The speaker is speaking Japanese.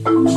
you